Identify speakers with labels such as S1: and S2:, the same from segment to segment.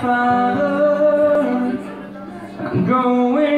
S1: father. I'm going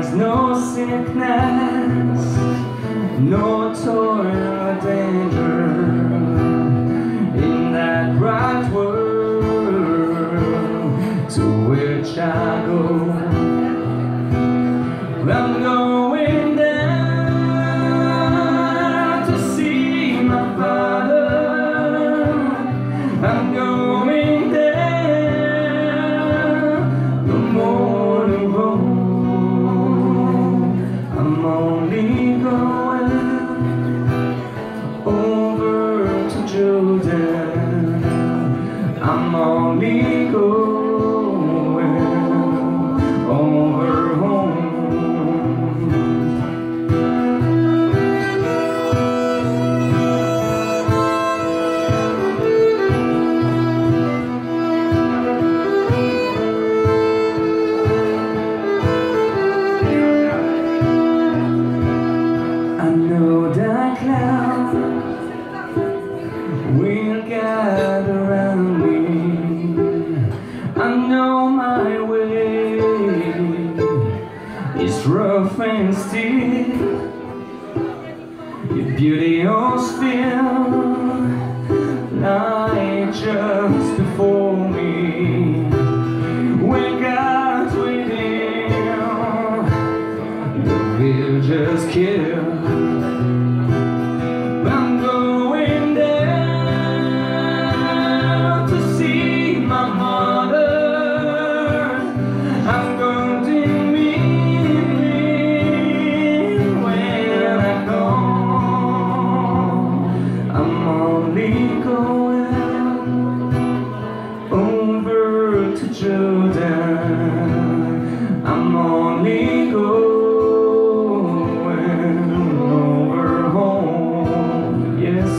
S1: there's no sickness, no toil or danger in that bright world to which I go. I'm only I know that clouds will gather around me. I know my way is rough and steep. Your beauty all still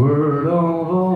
S1: world of old.